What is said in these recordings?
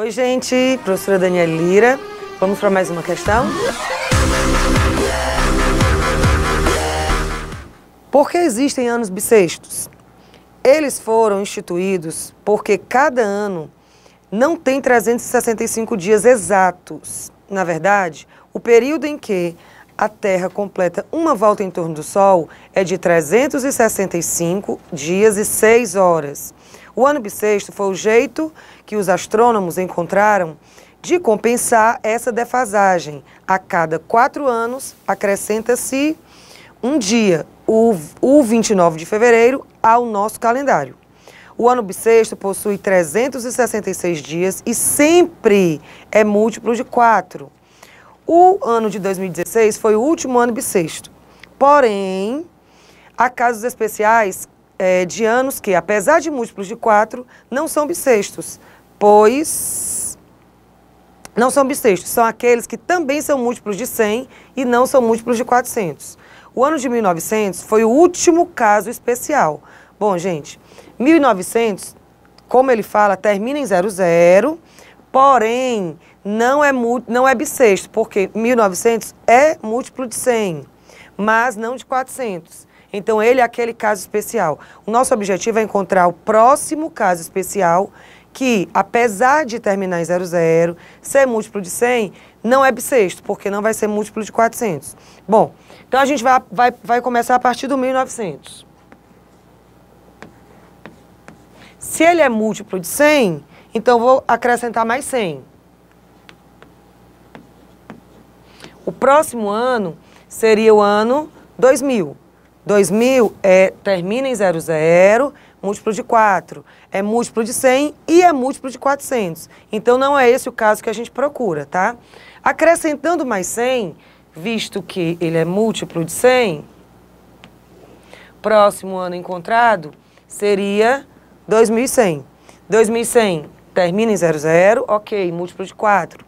Oi, gente, professora Daniela Lira. Vamos para mais uma questão? Por que existem anos bissextos? Eles foram instituídos porque cada ano não tem 365 dias exatos. Na verdade, o período em que a Terra completa uma volta em torno do Sol é de 365 dias e 6 horas. O ano bissexto foi o jeito que os astrônomos encontraram de compensar essa defasagem. A cada quatro anos, acrescenta-se um dia, o, o 29 de fevereiro, ao nosso calendário. O ano bissexto possui 366 dias e sempre é múltiplo de 4. O ano de 2016 foi o último ano bissexto. Porém, há casos especiais é, de anos que, apesar de múltiplos de 4, não são bissextos, pois não são bissextos, são aqueles que também são múltiplos de 100 e não são múltiplos de 400. O ano de 1900 foi o último caso especial. Bom, gente, 1900, como ele fala, termina em 00, porém não é, não é bissexto, porque 1900 é múltiplo de 100, mas não de 400. Então ele é aquele caso especial. O nosso objetivo é encontrar o próximo caso especial que, apesar de terminar em 00, ser múltiplo de 100, não é bissexto, porque não vai ser múltiplo de 400. Bom, então a gente vai, vai, vai começar a partir do 1900. Se ele é múltiplo de 100, então vou acrescentar mais 100. O próximo ano seria o ano 2000. 2000 é, termina em 00, múltiplo de 4. É múltiplo de 100 e é múltiplo de 400. Então não é esse o caso que a gente procura, tá? Acrescentando mais 100, visto que ele é múltiplo de 100, próximo ano encontrado seria 2100. 2100 termina em 00, ok, múltiplo de 4.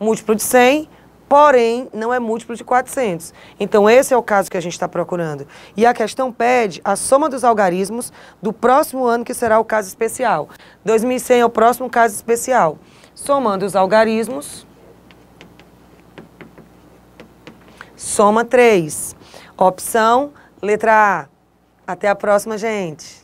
Múltiplo de 100, porém não é múltiplo de 400. Então esse é o caso que a gente está procurando. E a questão pede a soma dos algarismos do próximo ano, que será o caso especial. 2100 é o próximo caso especial. Somando os algarismos, soma 3. Opção letra A. Até a próxima, gente.